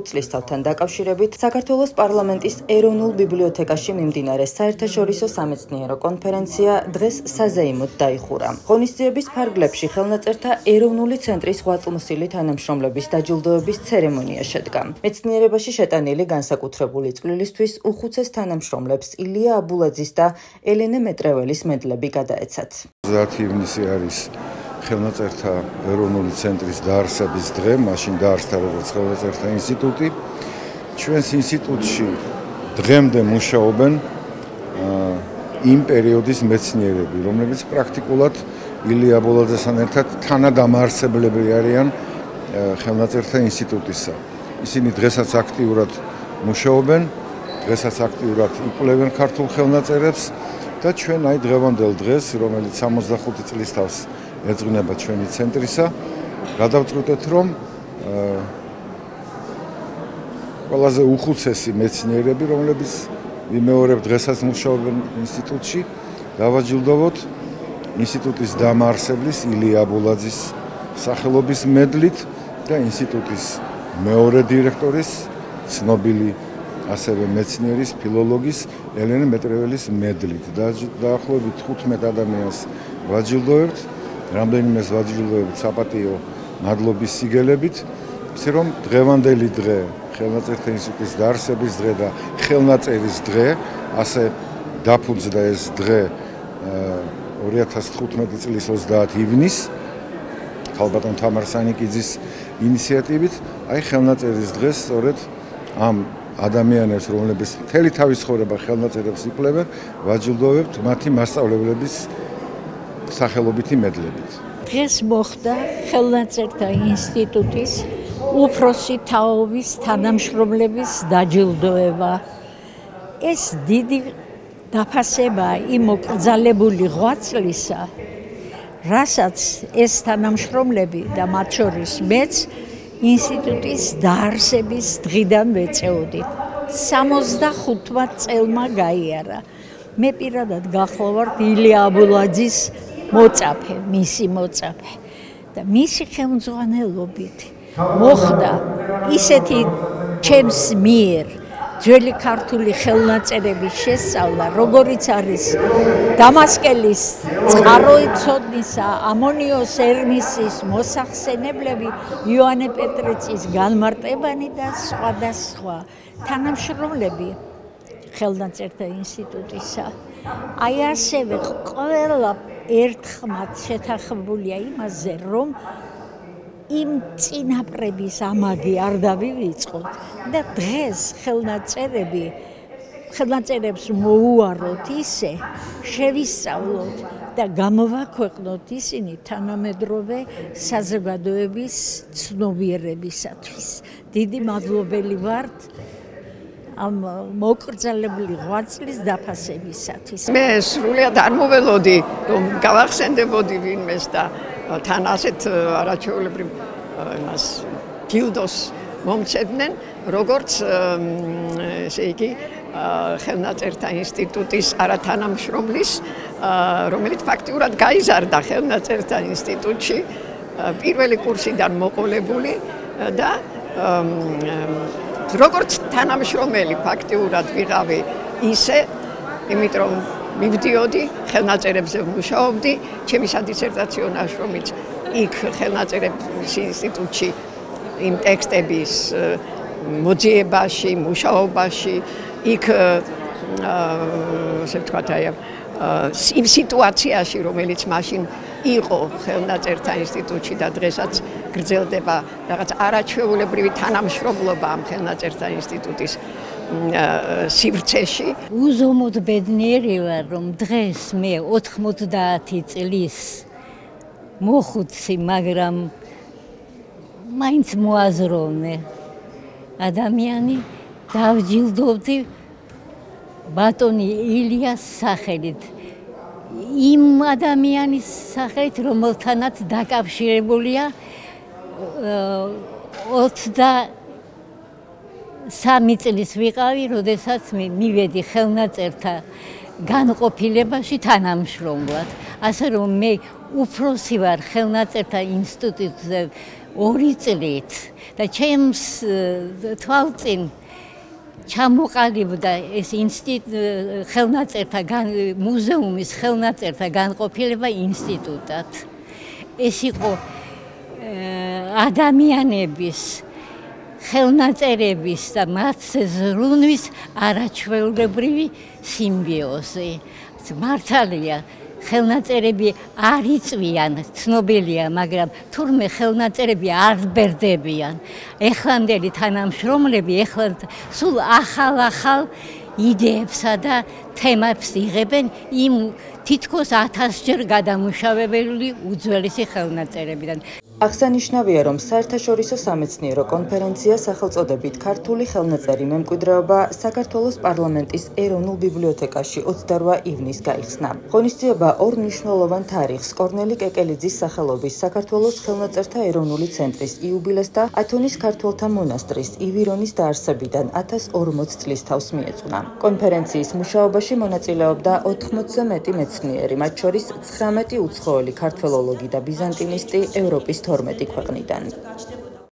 85 წლისთავთან დაკავშირებით საქართველოს პარლამენტის ეროვნულ ბიბლიოთეკაში მიმდინარე საერთაშორისო სამეცნიერო კონფერენცია დღეს საზეიმოდ დაიხურა. ღონისძიების ფარგლებში ხელნაწერთა ეროვნული ცენტრის ღვაწლმოსილი თანამშრომლების დაჯილდოების ცერემონია შედგა. მეცნიერებაში შეტანილი განსაკუთრებული წვლილისთვის უხუცეს თანამშრომლებს ილია აბულაძის და ელენე მეტრეველის მედლები გადაეცათ. 10 ივნისი არის ხელნაწერთა ეროვნული ცენტრის დაარსების დღე, მაშინ დაარსდა როგორც ხელნაწერთა ინსტიტუტი. ჩვენს ინსტიტუტში დღემდე მუშაობენ იმ პერიოდის მეცნიერები, რომლებიც პრაქტიკულად ილია ბოლაძესთან ერთად თანადამაარსებლები არიან ხელნაწერთა ინსტიტუტისა. ისინი დღესაც აქტიურად მუშაობენ, დღესაც აქტიურად იკვლევენ ქართულ ხელნაწერებს და ჩვენ აი დღევანდელ დღეს, რომელიც 65 წლის თავს ეძღვნება ჩვენი ცენტრისა. გადავწყვიტეთ, რომ ყველაზე უხუცესი მეცნიერები, რომლებიც იმეორებ დღესაც მუშაობენ ინსტიტუტში, დავაჯილდოვოთ ინსტიტუტის დამაარსებლის ილია ბულაძის სახელობის მედლით და ინსტიტუტის მეორე დირექტორის ცნობილი ასევე მეცნიერის ფილოლოგის ელენე მეტრეველის მედლით და დაახლოებით 15 ადამიანს ვაჯილდოვებთ რამდენიმე ვაჯილდოვებთ საპატიო მადლობის სიგელებით. ისე რომ დღევანდელი დღე ხელნაწერთა ინსტიტუტის დაარსების დღე და ხელნაწერის დღე ასე დაფუძნდა ეს დღე 2015 წლის 30 ივნისს ხალბატონ თამარ სანიკიძის ინიციატივით. აი ხელნაწერის დღეს სწორედ ამ ადამიანებს რომლებიც მთელი თავის ცხოვრება ხელნაწერებს იკვლევენ ვაჯილდოვებთ მათი მასწავლებლების სახელობითი მედლებით. დღეს მოხდა ხელნაწერთა ინსტიტუტის უფროსი თაობის თანამშრომლების დაჯილდოება. ეს დიდი დაფასება იმ მოკრძალებული ღვაწლისა, რასაც ეს თანამშრომლები და მათ შორის მეც ინსტიტუტის დაარსების დღიდან ვეწეოდით. 65 წელმა გაიარა. მე პირადად გახლავართ ილია აბულაძის მოწაფე, მისი მოწაფე და მისი ხელმძღვანელობით მოხდა ისეთი ჩემს მიერ ძველი ქართული ხელნაწერების შესწავლა, როგორიც არის დამასკელის წყაროიცოდნისა, ამონიოს ერმისის მოსახსენებლები, იოანე პეტრეცის განმარტებანი და სხვა და სხვა თანამშრომლები ხელნაწერთა ინსტიტუტისა. აი ასევე ყველა ერთხმად შეთანხმებულია იმაზე, რომ იმ წინაპრების ამაგი არ დავივიწყოთ და დღეს ხელნაწერები ხელნაწერებს მოუაროთ ისე შევისწავლოთ და გამოვაქვეყნოთ ისინი თანამედროვე საზოგადოების ცნობიერებისათვის. დიდი მადლობელი ვართ ამ მოკრძალებული ღვაწლის დაფასებისათვის. მე სრულიად არ მოველოდი რომ გავახსენდებოდი ვინმეს და თან ასეთ არაჩვეულებრივ იმას ჯილდოს მომწევდნენ როგორც ესე იგი ხელნაწერთა ინსტიტუტის არათანამშრომლის რომელიც ფაქტიურად გაიზარდა ხელნაწერთა ინსტიტუტში პირველი კურსიდან მოყოლებული და როგორც თანამშრომელი ფაქტიურად ვიღავი ისე იმიტომ მივდიოდი ხელნაწერებზე ვმუშაობდი ჩემი სადისერტაციო ნაშრომიც იქ ხელნაწერების ინსტიტუტში იმ ტექსტების მოძიებაში მუშაობაში იქ ასე ვთქვათ აი იმ სიტუაციაში რომელიც მაშინ იყო ხელნაწერთა ინსტიტუტში და დღესაც გრძელდება რაღაც არაჩვეულებრივი თანამშრომლობა ამ ხელნაწერთა ინსტიტუტის სივრცეში. უზომოდ ბედნიერი ვარ, რომ დღეს მე 90 წლის მოხუცი, მაგრამ მაინც მოაზროვნე ადამიანი დავჯილდოვდი ბატონი ილიას სახელით. იმ ადამიანის სახელით, რომელთანაც დაკავშირებულია 20 სამი წლის ვიყავი, როდესაც მივედი ხელნაწერთა განყოფილებაში თანამშრომლად. ასე რომ მე უფროსი ვარ ხელნაწერთა ინსტიტუტზე ორი წლით და ჩემს თვალწინ ჩამოყალიბდა ეს ინსტიტუტ ხელნაწერთა მუზეუმის ხელნაწერთა განყოფილება ინსტიტუტად. ეს იყო ადამიანების ხელნაწერების და მათზე ზრუნვის არაჩვეულებრივი სიმბიოზი. მართალია, ხელნაწერები არ იწვიან, ცნობილია, მაგრამ თურმე ხელნაწერები არ ბერდებიან. ეხლანდელი თანამშრომლები ეხლა სულ ახალ-ახალ იდეებსა და თემებს იღებენ იმ თითქოს 1000ჯერ გადამუშავებელი უძველესი ხელნაწერებიდან. აღსანიშნავია, რომ საერთაშორისო სამეცნიერო კონფერენცია სახელწოდებით ქართული ხელნაწერი მემკვიდრეობა საქართველოს პარლამენტის ეროვნულ ბიბლიოთეკაში 28 ივნისს გაიხსნა. ღონისძიება ორ მნიშვნელოვან თარიღს, კორნელი კეკელიძის სახელობის საქართველოს ხელნაწერთა ეროვნული ცენტრის იუბილეს და ათონის ქართველთა მონასტრის ივირონის დაარსებიდან 1040 წლის თავს მიეწუნა. კონფერენციის მუშაობაში მონაწილეობდა 80-ზე მეტი მეცნიერი, მათ შორის 19 უცხოელი ქართველოლოგი და ბიზანტინისტი ევროპის 2014 թվականի տան